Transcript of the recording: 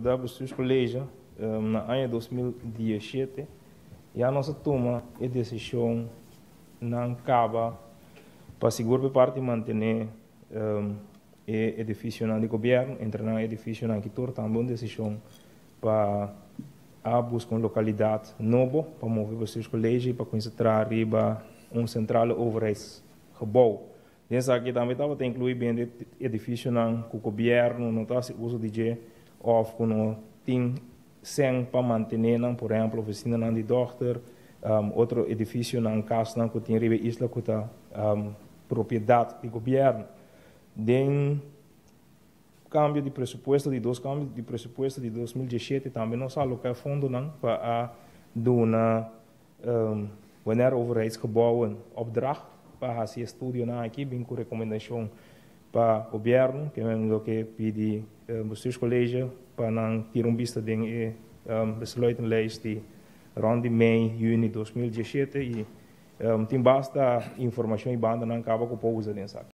da bestuurs colégio na ano 2017 e a nossa toma a decisão não acaba para segurar a parte manter um, edifício de governo, entrar no edifício na que também decisão para a buscar uma localidade nova para mover os seus colégios para concentrar arriba um central overheidsgebouw. Dessa aqui também estava incluir bem edifício não com o governo, não está se uso de of com tem sem para manter não, por exemplo, oficina não de doctor, um, outro edifício não casa não que tem riba isla que está um, propriedade do governo. Den cambio de presupuesto de dois cambios de presupuesto de 2017 também nós alocar fundo não para a dona um, wanneer overheidsgebouwen opdracht para fazer estudo na aqui bem com recomendação para o governo que é o que pede um, bestuurscollege para não ter um vista de um, besluitenlijst die rond de mei, juni 2017 e um, tem basta informação e banda não acaba com o povo aqui.